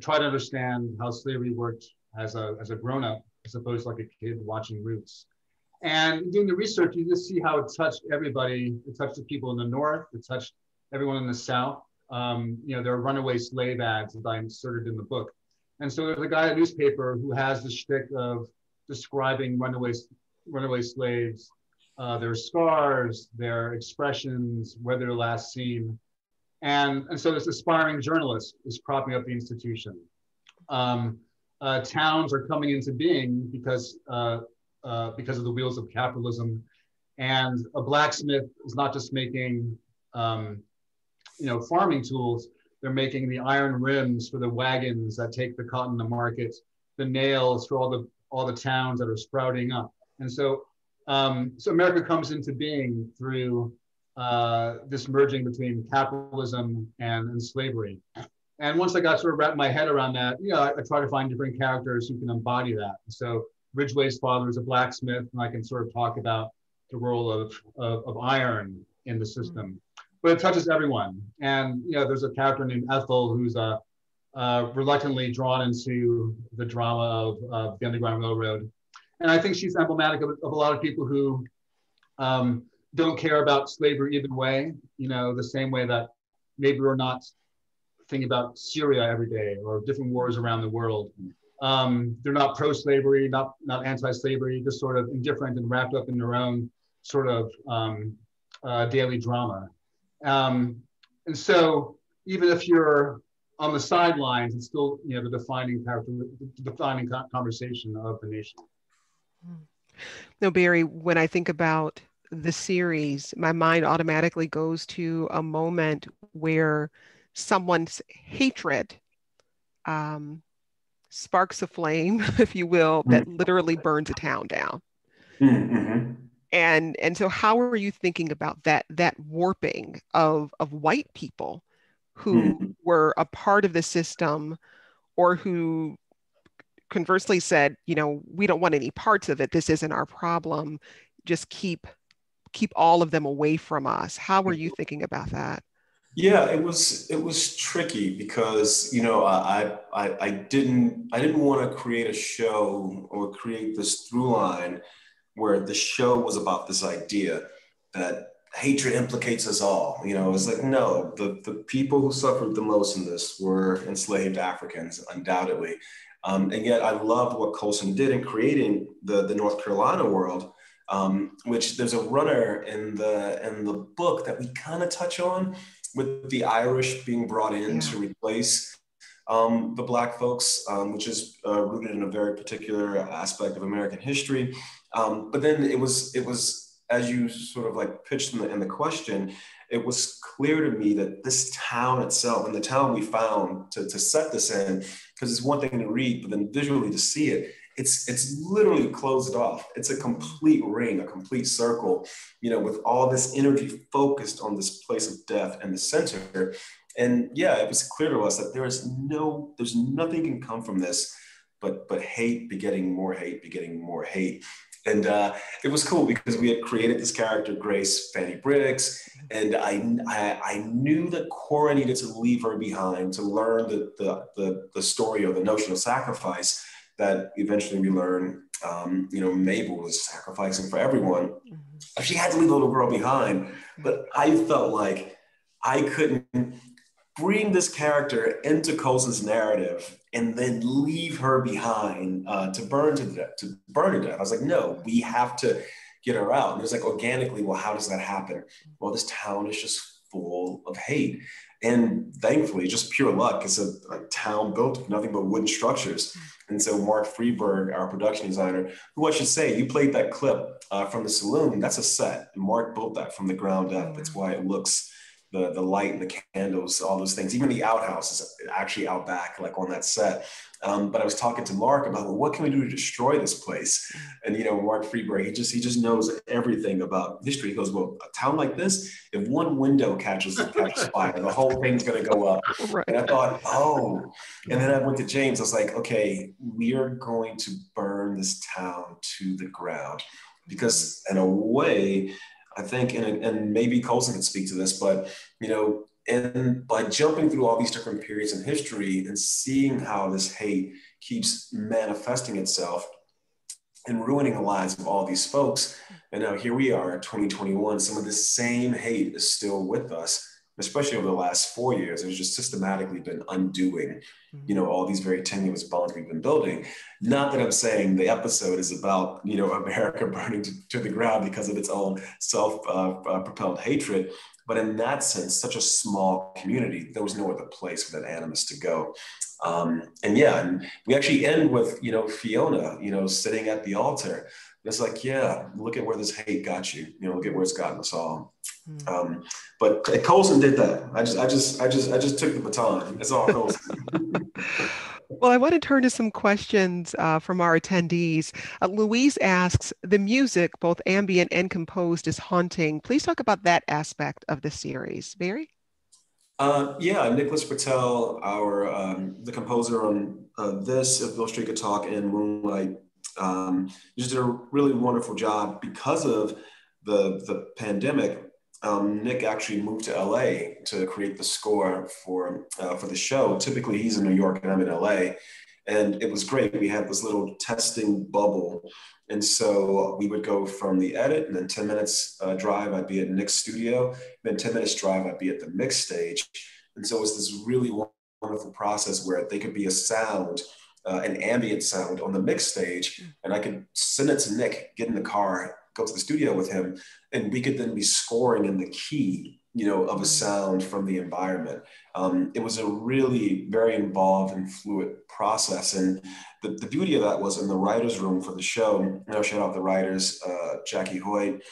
try to understand how slavery worked as a, as a grown up, as opposed to like a kid watching Roots. And doing the research, you just see how it touched everybody. It touched the people in the North. It touched everyone in the South. Um, you know, there are runaway slave ads that I inserted in the book. And so there's a guy at a newspaper who has the shtick of describing runaway, runaway slaves, uh, their scars, their expressions, where they're last seen. And, and so this aspiring journalist is propping up the institution. Um, uh, towns are coming into being because uh, uh, because of the wheels of capitalism. And a blacksmith is not just making, um, you know, farming tools. They're making the iron rims for the wagons that take the cotton to market, the nails for all the all the towns that are sprouting up. And so, um, so America comes into being through uh, this merging between capitalism and, and slavery. And once I got sort of wrapped my head around that, you know, I, I try to find different characters who can embody that. So Ridgeway's father is a blacksmith, and I can sort of talk about the role of, of, of iron in the system. But it touches everyone. And you know, there's a character named Ethel who's uh, uh, reluctantly drawn into the drama of, of, the Underground Railroad. And I think she's emblematic of, of a lot of people who um, don't care about slavery either way, you know, the same way that maybe we're not thinking about Syria every day or different wars around the world. Um, they're not pro-slavery, not not anti-slavery, just sort of indifferent and wrapped up in their own sort of um, uh, daily drama. Um, and so, even if you're on the sidelines, it's still you know the defining character, the defining conversation of the nation. No, Barry. When I think about the series, my mind automatically goes to a moment where someone's hatred um, sparks a flame, if you will, that mm-hmm. literally burns a town down. Mm-hmm. And and so how are you thinking about that that warping of of white people who mm-hmm. were a part of the system or who conversely said, you know, we don't want any parts of it. This isn't our problem. Just keep keep all of them away from us. How were you mm-hmm. thinking about that? Yeah, it was it was tricky because you know I I I didn't I didn't want to create a show or create this through line where the show was about this idea that hatred implicates us all. You know, it's like, no, the, the people who suffered the most in this were enslaved Africans, undoubtedly. Um, and yet I loved what Colson did in creating the, the North Carolina world, um, which there's a runner in the, in the book that we kind of touch on with the Irish being brought in yeah. to replace um, the Black folks, um, which is uh, rooted in a very particular aspect of American history. Um, but then it was, it was, as you sort of like pitched in the, in the question, it was clear to me that this town itself and the town we found to, to set this in, because it's one thing to read, but then visually to see it, it's it's literally closed off. It's a complete ring, a complete circle, you know, with all this energy focused on this place of death and the center. And yeah, it was clear to us that there is no, there's nothing can come from this, but but hate begetting more hate, begetting more hate. And uh, it was cool because we had created this character, Grace Fanny Briggs, and I, I, I knew that Cora needed to leave her behind to learn the, the, the, the story or the notion of sacrifice that eventually we learn, um, you know, Mabel was sacrificing for everyone. Mm-hmm. She had to leave the little girl behind, but I felt like I couldn't bring this character into Colson's narrative and then leave her behind uh, to burn to death, to burn to death. I was like, no, we have to get her out. And it was like organically, well, how does that happen? Well, this town is just full of hate. And thankfully, just pure luck, it's a, a town built of nothing but wooden structures. And so Mark Friedberg, our production designer, who I should say, you played that clip uh, from the saloon, that's a set. And Mark built that from the ground up. That's why it looks the the light and the candles, all those things. Even the outhouse is actually out back, like on that set. Um, but I was talking to Mark about well, what can we do to destroy this place? And you know, Mark Friedberg, he just he just knows everything about history. He goes, well, a town like this, if one window catches catches fire, the whole thing's gonna go up. Right. And I thought, oh. And then I went to James. I was like, okay, we are going to burn this town to the ground because in a way I think, and, and maybe Colson can speak to this, but you know, and by jumping through all these different periods in history and seeing how this hate keeps manifesting itself and ruining the lives of all these folks, and now here we are, 2021. Some of the same hate is still with us especially over the last four years, it's just systematically been undoing, you know, all these very tenuous bonds we've been building. Not that I'm saying the episode is about, you know, America burning to, to the ground because of its own self-propelled uh, uh, hatred, but in that sense, such a small community, there was no other place for that animus to go. Um, and yeah, and we actually end with, you know, Fiona, you know, sitting at the altar. And it's like, yeah, look at where this hate got you. You know, look at where it's gotten us all. Mm. Um, but Colson did that. I just, I just, I just, I just took the baton. It's all Colson. well, I want to turn to some questions uh, from our attendees. Uh, Louise asks, the music, both ambient and composed, is haunting. Please talk about that aspect of the series. Barry? Uh, yeah, Nicholas Britell, our um, the composer on uh, this, If Beale Street Could Talk, and Moonlight um, just did a really wonderful job because of the, the pandemic. Um, Nick actually moved to LA to create the score for, uh, for the show. Typically, he's in New York and I'm in LA. And it was great. We had this little testing bubble. And so we would go from the edit, and then 10 minutes uh, drive, I'd be at Nick's studio. Then 10 minutes drive, I'd be at the mix stage. And so it was this really wonderful process where they could be a sound uh, an ambient sound on the mix stage, mm. and I could send it to Nick, get in the car, go to the studio with him, and we could then be scoring in the key, you know, of a mm. sound from the environment. Um, it was a really very involved and fluid process, and the, the beauty of that was in the writers' room for the show. You know, shout out the writers, uh, Jackie Hoyt,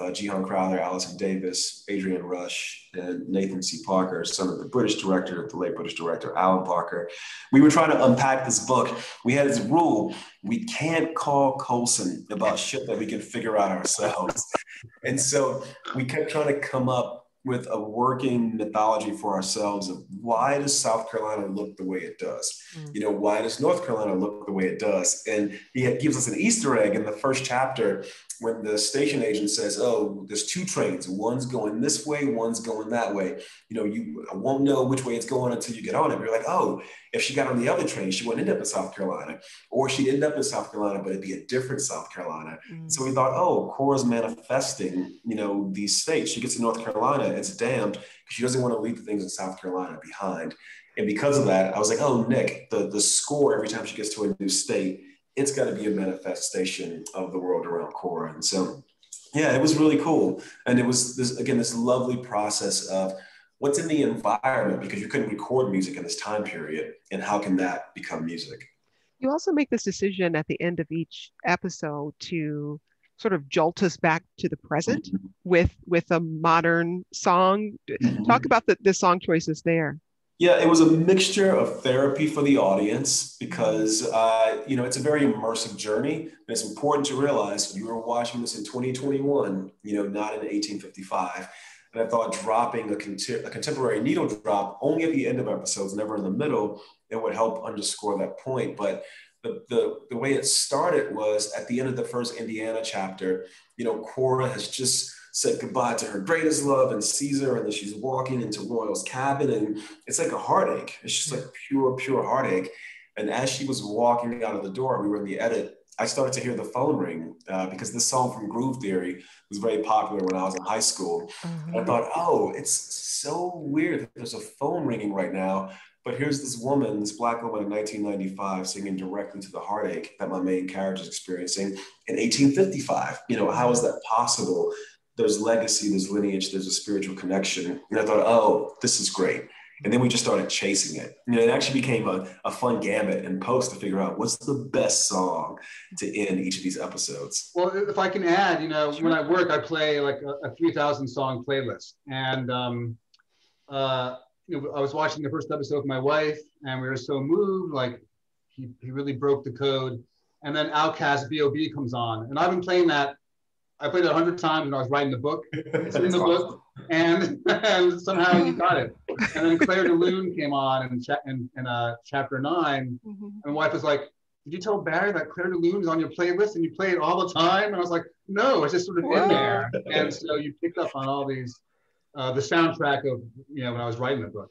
uh, Jihan Crowther, Allison Davis, Adrienne Rush, and Nathan C. Parker, son of the British director, the late British director, Alan Parker. We were trying to unpack this book. We had this rule we can't call Colson about shit that we can figure out ourselves. and so we kept trying to come up with a working mythology for ourselves of why does South Carolina look the way it does? Mm. You know, why does North Carolina look the way it does? And he gives us an Easter egg in the first chapter when the station agent says, "Oh, there's two trains. One's going this way, one's going that way." You know, you won't know which way it's going until you get on it. You're like, "Oh, if she got on the other train, she wouldn't end up in South Carolina, or she'd end up in South Carolina, but it'd be a different South Carolina." Mm-hmm. So we thought, "Oh, Cora's manifesting, you know, these states. She gets to North Carolina, it's damned because she doesn't want to leave the things in South Carolina behind." And because of that, I was like, "Oh, Nick, the the score every time she gets to a new state." It's got to be a manifestation of the world around Cora. And so, yeah, it was really cool. And it was this, again, this lovely process of what's in the environment because you couldn't record music in this time period. And how can that become music? You also make this decision at the end of each episode to sort of jolt us back to the present mm-hmm. with with a modern song. Mm-hmm. Talk about the, the song choices there. Yeah, it was a mixture of therapy for the audience because uh, you know it's a very immersive journey, and it's important to realize you were watching this in 2021, you know, not in 1855. And I thought dropping a, a contemporary needle drop only at the end of episodes, never in the middle, it would help underscore that point. But the, the, the way it started was at the end of the first Indiana chapter, you know, Cora has just said goodbye to her greatest love and Caesar, and then she's walking into Royal's cabin, and it's like a heartache. It's just like pure, pure heartache. And as she was walking out of the door, we were in the edit. I started to hear the phone ring uh, because this song from Groove Theory was very popular when I was in high school. Mm-hmm. I thought, oh, it's so weird that there's a phone ringing right now. But here's this woman, this black woman in 1995, singing directly to the heartache that my main character is experiencing in 1855. You know, how is that possible? There's legacy, there's lineage, there's a spiritual connection. And I thought, oh, this is great. And then we just started chasing it. You know, it actually became a, a fun gamut and post to figure out what's the best song to end each of these episodes. Well, if I can add, you know, when I work, I play like a, a 3,000 song playlist. And, um, uh, you know, I was watching the first episode with my wife and we were so moved, like he, he really broke the code. And then OutKast B.O.B. comes on. And I've been playing that I played it a hundred times when I was writing the book. It's in the book, and, and somehow you got it. And then Clair de Lune came on in, cha- in, in uh, chapter 9 mm-hmm. and wife was like, "Did you tell Barry that Clair de Lune is on your playlist and you play it all the time?" And I was like, "No, it's just sort of in there." And so you picked up on all these, uh, the soundtrack of you know when I was writing the book.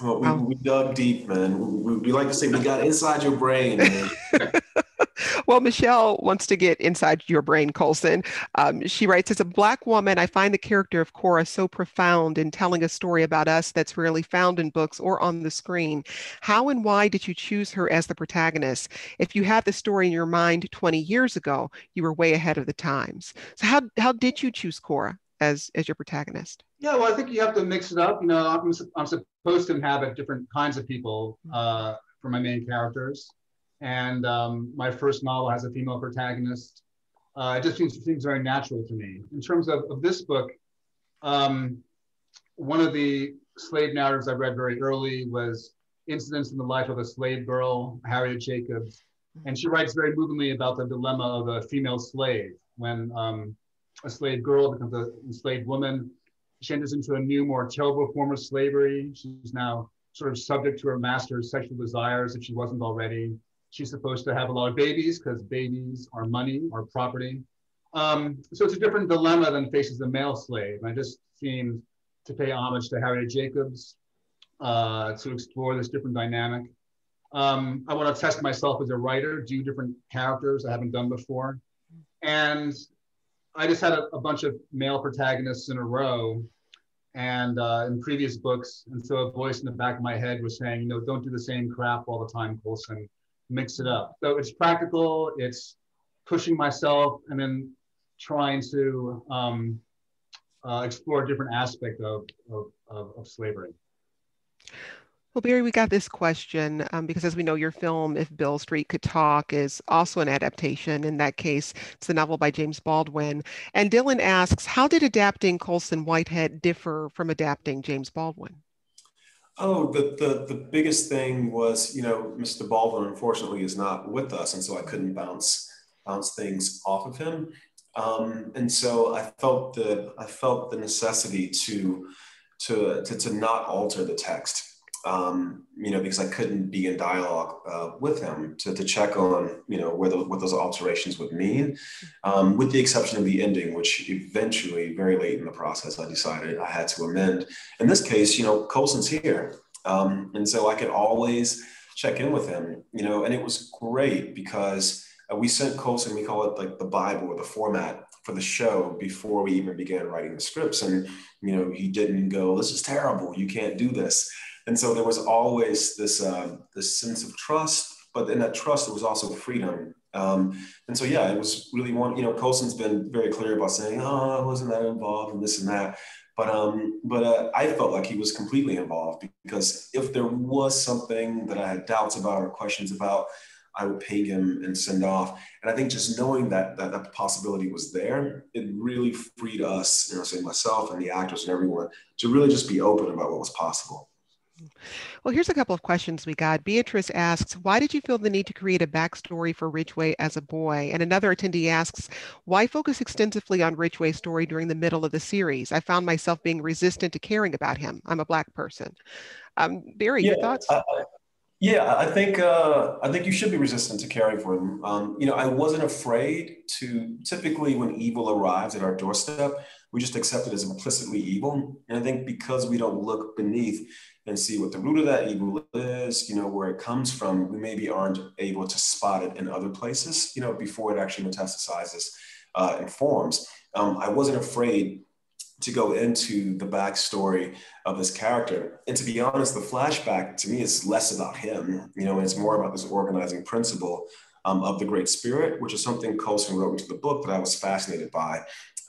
Well, we, we dug deep, man. We, we, like to say we got inside your brain. Well, Michelle wants to get inside your brain, Colson. Um, she writes, as a Black woman, I find the character of Cora so profound in telling a story about us that's rarely found in books or on the screen. How and why did you choose her as the protagonist? If you had the story in your mind 20 years ago, you were way ahead of the times. So how, how did you choose Cora as, as your protagonist? Yeah, well, I think you have to mix it up. You know, I'm, I'm supposed to inhabit different kinds of people uh, for my main characters. And um, my first novel has a female protagonist. Uh, it just seems, seems very natural to me. In terms of, of this book, um, one of the slave narratives I read very early was Incidents in the Life of a Slave Girl, Harriet Jacobs. And she writes very movingly about the dilemma of a female slave. When um, a slave girl becomes a enslaved woman, she enters into a new, more terrible form of slavery. She's now sort of subject to her master's sexual desires if she wasn't already. She's supposed to have a lot of babies because babies are money or property. Um, so it's a different dilemma than faces the male slave. I just seemed to pay homage to Harriet Jacobs uh, to explore this different dynamic. Um, I want to test myself as a writer, do different characters I haven't done before. And I just had a, a bunch of male protagonists in a row and uh, in previous books. And so a voice in the back of my head was saying, you know, don't do the same crap all the time, Colson mix it up. So it's practical, it's pushing myself and then trying to um, uh, explore a different aspect of, of, of, of, slavery. Well, Barry, we got this question um, because, as we know, your film, If Beale Street Could Talk, is also an adaptation. In that case, it's a novel by James Baldwin. And Dylan asks How did adapting Colson Whitehead differ from adapting James Baldwin? Oh, the, the the biggest thing was, you know, Mr. Baldwin unfortunately is not with us, and so I couldn't bounce bounce things off of him. Um, and so I felt the I felt the necessity to to to, to not alter the text. Um, you know, because I couldn't be in dialogue uh, with him to, to check on, you know, whether what those alterations would mean, um, with the exception of the ending, which eventually, very late in the process, I decided I had to amend. In this case, you know, Colson's here, um, and so I could always check in with him, you know, and it was great because uh, we sent Coulson, we call it like the Bible or the format for the show before we even began writing the scripts. And, you know, he didn't go, this is terrible. You can't do this. And so there was always this, uh, this sense of trust, but in that trust, there was also freedom. Um, and so, yeah, it was really one, you know, Colson's been very clear about saying, oh, I wasn't that involved in this and that. But um, but uh, I felt like he was completely involved because if there was something that I had doubts about or questions about, I would ping him and send off. And I think just knowing that that, that possibility was there, it really freed us, you know, say myself and the actors and everyone, to really just be open about what was possible. Well, here's a couple of questions we got. Beatrice asks, why did you feel the need to create a backstory for Ridgeway as a boy? And another attendee asks, why focus extensively on Ridgeway's story during the middle of the series? I found myself being resistant to caring about him. I'm a Black person. Um, Barry, yeah, your thoughts? I, yeah, I think uh, I think you should be resistant to caring for him. Um, you know, I wasn't afraid to. Typically, when evil arrives at our doorstep, we just accept it as implicitly evil. And I think because we don't look beneath and see what the root of that evil is, you know, where it comes from, we maybe aren't able to spot it in other places. You know, before it actually metastasizes uh, and forms. Um, I wasn't afraid to go into the backstory of this character. And to be honest, the flashback to me is less about him, you know, and it's more about this organizing principle um, of the Great Spirit, which is something Colson wrote into the book that I was fascinated by.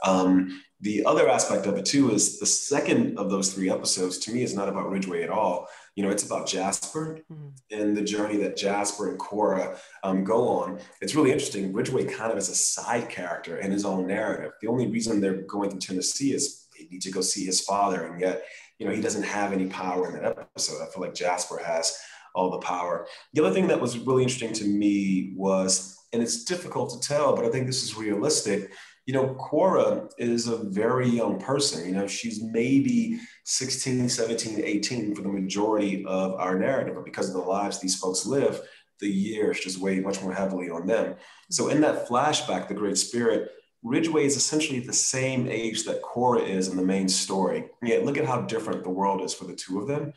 Um, the other aspect of it too is the second of those three episodes to me is not about Ridgeway at all. You know, it's about Jasper mm. and the journey that Jasper and Cora um, go on. It's really interesting. Ridgeway kind of is a side character in his own narrative. The only reason they're going to Tennessee is they need to go see his father, and yet, you know, he doesn't have any power in that episode. I feel like Jasper has all the power. The other thing that was really interesting to me was, and it's difficult to tell, but I think this is realistic you know, Cora is a very young person. You know, she's maybe 16, 17, 18 for the majority of our narrative, but because of the lives these folks live, the years just weigh much more heavily on them. So in that flashback, the Great Spirit, Ridgeway is essentially the same age that Cora is in the main story. Yet look at how different the world is for the two of them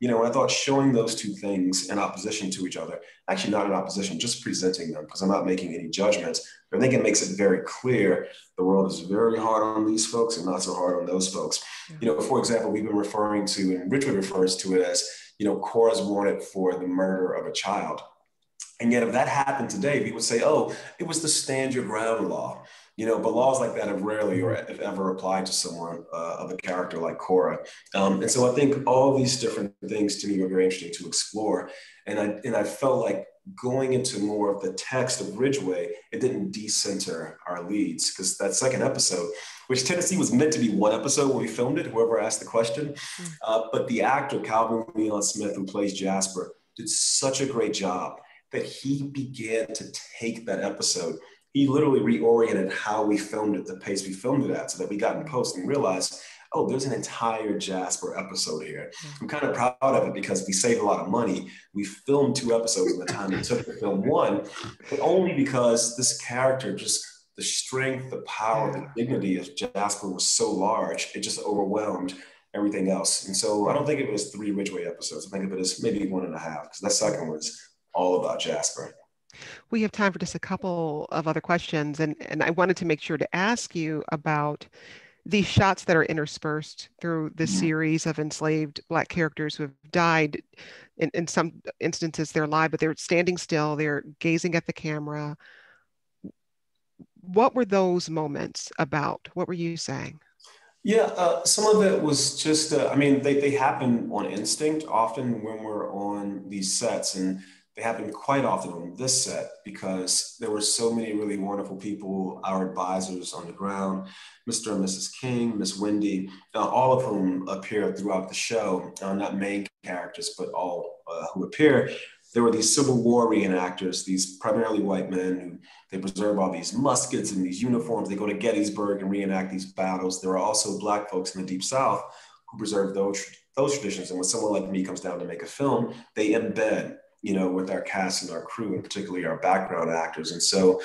you know, I thought showing those two things in opposition to each other, actually not in opposition, just presenting them, because I'm not making any judgments. But I think it makes it very clear the world is very hard on these folks and not so hard on those folks. You know, for example, we've been referring to, and Richard refers to it as, you know, Cora's wanted for the murder of a child. And yet, if that happened today, we would say, oh, it was the stand your ground law you know, but laws like that have rarely or if ever applied to someone uh, of a character like Cora. Um, and so I think all these different things to me were very interesting to explore. And I, and I felt like going into more of the text of Ridgeway, it didn't decenter our leads because that second episode, which Tennessee was meant to be one episode when we filmed it, whoever asked the question. Hmm. Uh, but the actor, Calvin Leon Smith, who plays Jasper, did such a great job that he began to take that episode he literally reoriented how we filmed it, the pace we filmed it at, so that we got in post and realized, oh, there's an entire Jasper episode here. Mm-hmm. I'm kind of proud of it because we saved a lot of money. We filmed two episodes in the time it took to film one, but only because this character just the strength, the power, the dignity of Jasper was so large, it just overwhelmed everything else. And so I don't think it was three Ridgeway episodes. I think of it as maybe one and a half, because that second was all about Jasper. We have time for just a couple of other questions. And, and I wanted to make sure to ask you about these shots that are interspersed through the mm-hmm. series of enslaved Black characters who have died. In, in some instances, they're alive, but they're standing still, they're gazing at the camera. What were those moments about? What were you saying? Yeah, uh, some of it was just, uh, I mean, they, they happen on instinct often when we're on these sets. And they happen quite often on this set because there were so many really wonderful people, our advisors on the ground, Mr. and Mrs. King, Miss Wendy, uh, all of whom appear throughout the show, uh, not main characters, but all uh, who appear. there were these Civil War reenactors, these primarily white men who they preserve all these muskets and these uniforms. They go to Gettysburg and reenact these battles. There are also black folks in the Deep South who preserve those, those traditions. And when someone like me comes down to make a film, they embed, you know, with our cast and our crew, and particularly our background actors. And so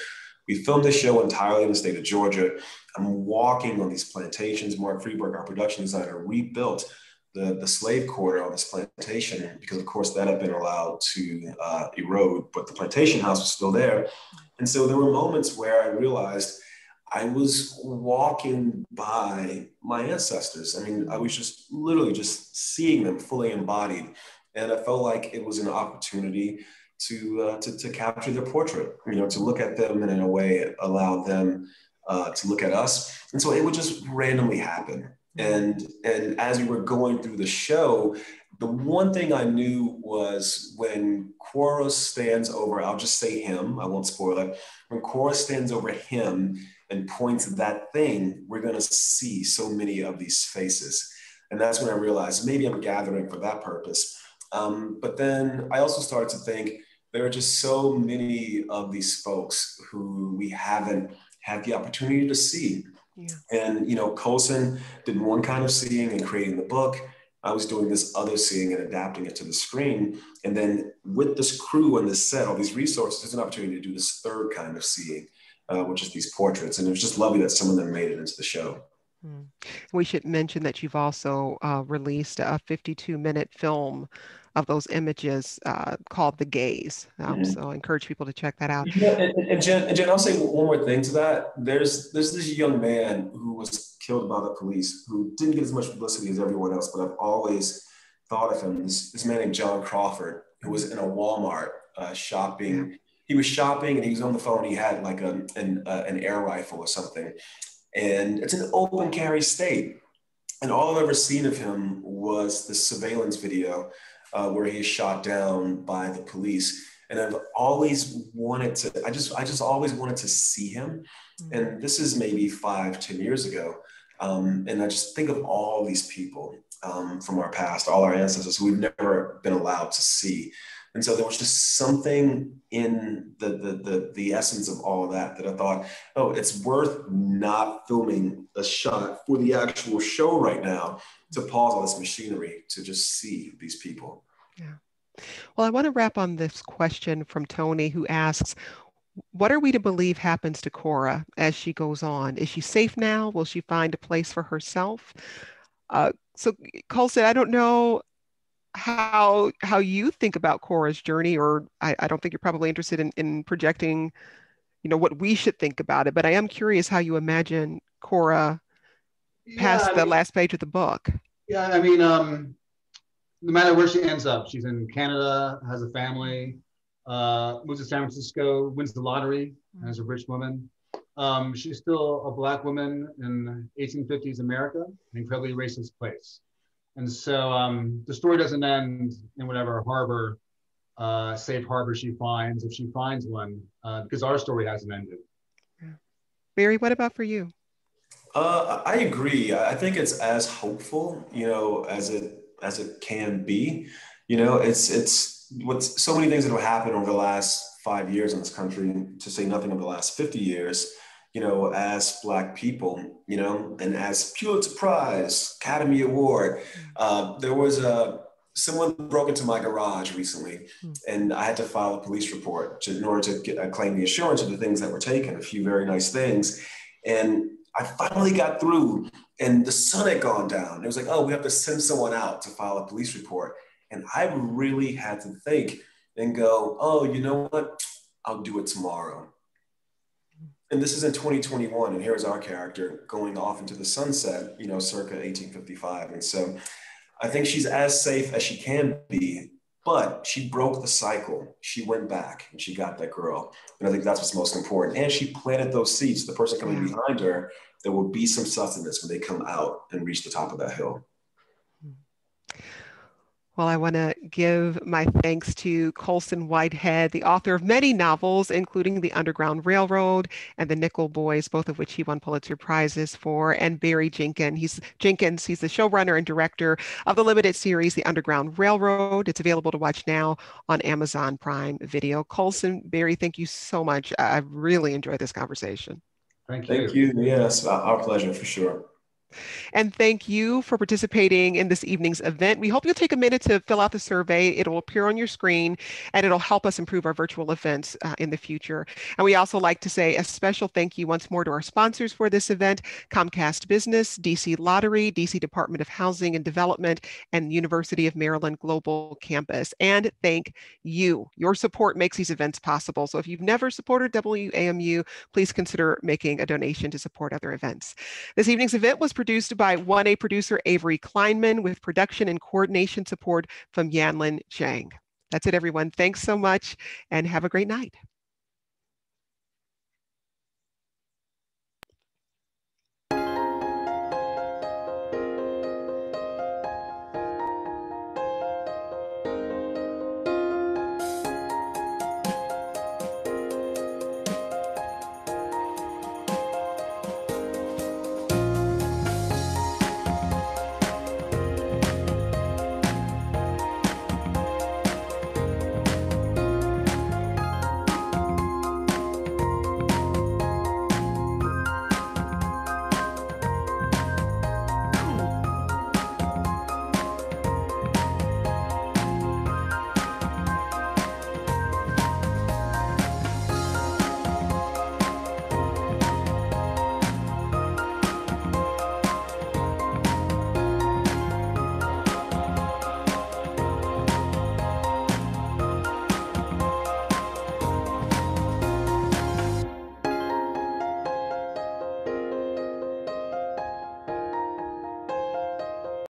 we filmed this show entirely in the state of Georgia. I'm walking on these plantations. Mark Friedberg, our production designer, rebuilt the, the slave quarter on this plantation because of course that had been allowed to uh, erode, but the plantation house was still there. And so there were moments where I realized I was walking by my ancestors. I mean, I was just literally just seeing them fully embodied. And I felt like it was an opportunity to, uh, to, to capture their portrait, you know, to look at them and in a way allow them uh, to look at us. And so it would just randomly happen. And, and as we were going through the show, the one thing I knew was when Cora stands over, I'll just say him, I won't spoil it. When Cora stands over him and points at that thing, we're going to see so many of these faces. And that's when I realized maybe I'm gathering for that purpose. Um, but then I also started to think there are just so many of these folks who we haven't had the opportunity to see. Yeah. And, you know, Colson did one kind of seeing and creating the book. I was doing this other seeing and adapting it to the screen. And then with this crew and this set, all these resources, there's an opportunity to do this third kind of seeing, uh, which is these portraits. And it was just lovely that some of them made it into the show. Hmm. We should mention that you've also uh, released a 52 minute film of those images uh, called The Gaze. Um, mm-hmm. So I encourage people to check that out. Yeah, and, and, Jenn, and Jenn, I'll say one more thing to that. There's, there's this young man who was killed by the police who didn't get as much publicity as everyone else, but I've always thought of him. This, this man named John Crawford, who was in a Walmart uh, shopping. He was shopping and he was on the phone. He had like a, an, uh, an air rifle or something. And it's an open carry state. And all I've ever seen of him was the surveillance video uh, where he is shot down by the police. And I've always wanted to, I just, I just always wanted to see him. Mm-hmm. And this is maybe five, ten years ago. Um, and I just think of all these people um, from our past, all our ancestors who we've never been allowed to see. And so there was just something in the, the, the, the, essence of all of that that I thought, oh, it's worth not filming a shot for the actual show right now to pause all this machinery to just see these people. Yeah. Well, I want to wrap on this question from Tony, who asks, what are we to believe happens to Cora as she goes on? Is she safe now? Will she find a place for herself? Uh, so, Colson, I don't know how how you think about Cora's journey, or I, I don't think you're probably interested in, in projecting, you know, what we should think about it. But I am curious how you imagine Cora past the mean, last page of the book. Yeah, I mean, um, no matter where she ends up, she's in Canada, has a family, uh, moves to San Francisco, wins the lottery as a rich woman. Um, she's still a black woman in 1850s America, an incredibly racist place. And so um, the story doesn't end in whatever harbor, uh, safe harbor she finds, if she finds one, uh, because our story hasn't ended. Barry, what about for you? Uh, I agree. I think it's as hopeful, you know, as it as it can be. You know, it's it's what's so many things that have happened over the last five years in this country, to say nothing of the last 50 years, you know, as Black people, you know, and as Pulitzer Prize, Academy Award. Uh, there was a someone broke into my garage recently, hmm. and I had to file a police report to, in order to get, uh, claim the assurance of the things that were taken. A few very nice things, and I finally got through, and the sun had gone down. It was like, oh, we have to send someone out to file a police report, and I really had to think and go, oh, you know what? I'll do it tomorrow and this is in 2021 and here's our character going off into the sunset you know circa 1855 and so i think she's as safe as she can be but she broke the cycle. She went back and she got that girl. And i think that's what's most important. And she planted those seeds. The person coming behind her there will be some sustenance when they come out and reach the top of that hill Well, I want to give my thanks to Colson Whitehead, the author of many novels, including The Underground Railroad and The Nickel Boys, both of which he won Pulitzer Prizes for, and Barry Jenkins. He's Jenkins. He's the showrunner and director of the limited series The Underground Railroad. It's available to watch now on Amazon Prime Video. Colson, Barry, thank you so much. I really enjoyed this conversation. Thank you. Thank you. Yes, our pleasure for sure. And thank you for participating in this evening's event. We hope you'll take a minute to fill out the survey. It'll appear on your screen and it'll help us improve our virtual events uh, in the future. And we also like to say a special thank you once more to our sponsors for this event, Comcast Business, DC Lottery, DC Department of Housing and Development, and University of Maryland Global Campus. And thank you. Your support makes these events possible. So if you've never supported WAMU, please consider making a donation to support other events. This evening's event was produced by 1A producer Avery Kleinman with production and coordination support from Yanlin Chang. That's it, everyone. Thanks so much and have a great night.